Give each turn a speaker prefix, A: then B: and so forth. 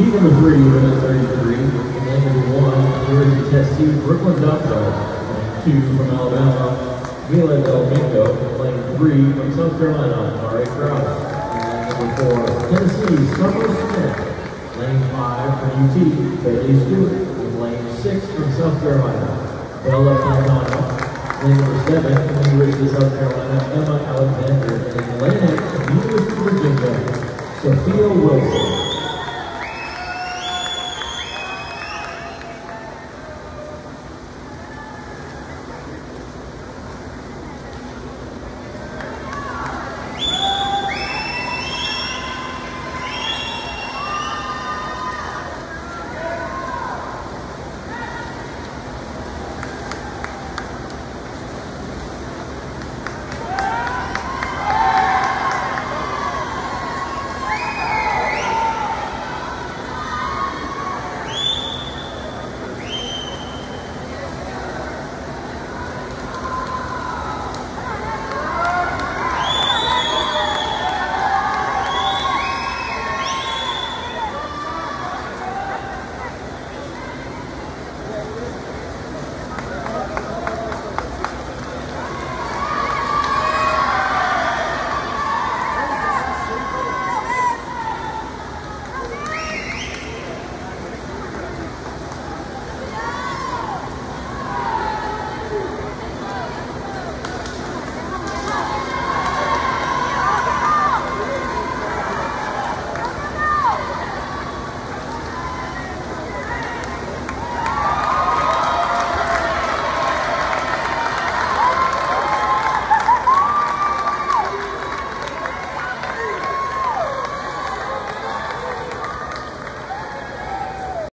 A: number three, number 33, lane number one, University Tennessee, Brooklyn Duckbill. Two from Alabama, Mila Del Mingo. Lane three from South Carolina, Mari Krause. And number four, Tennessee, Summer Smith. Lane five from UT, Bailey Stewart. And lane six from South Carolina, Bella Caldana. Lane number seven from the University of South Carolina, Emma Alexander. And lane eight from University of Virginia, Sophia Wilson.